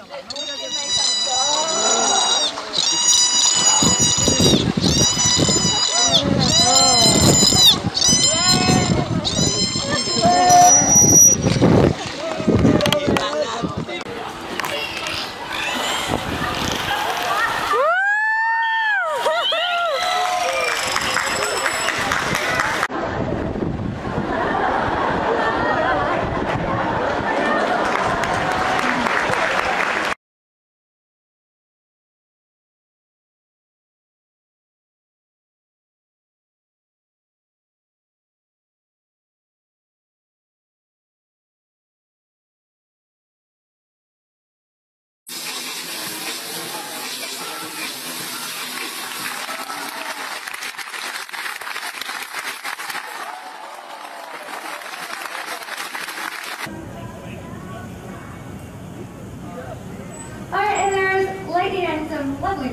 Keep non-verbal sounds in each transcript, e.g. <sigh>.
아니야.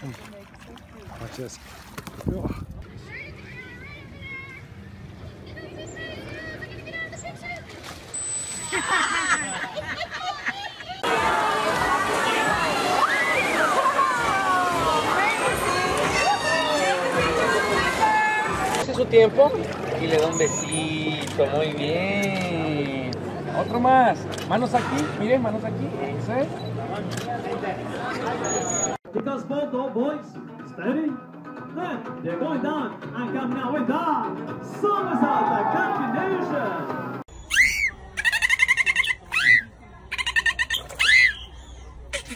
This. Hace su tiempo y le da un besito, muy bien. Otro más. Manos aquí, miren, manos aquí. Because both old boys, steady. Then they're going down and coming out with that. Somersault, the combination.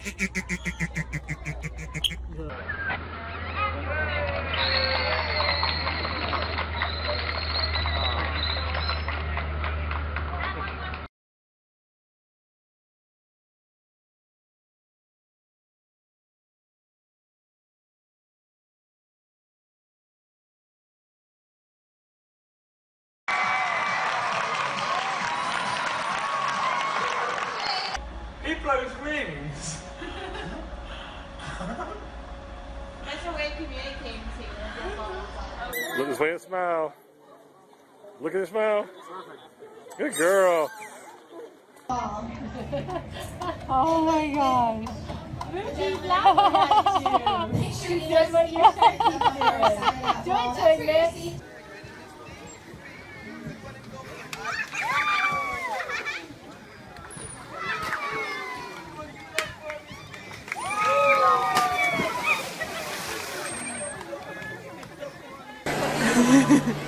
He <laughs> wings. That's a way of communicating to Look at this way and smile. Look at the smile. Good girl. <laughs> Oh my gosh. She's laughing at you. She's doing what you said. <laughs> Do it, Twiglet. <laughs>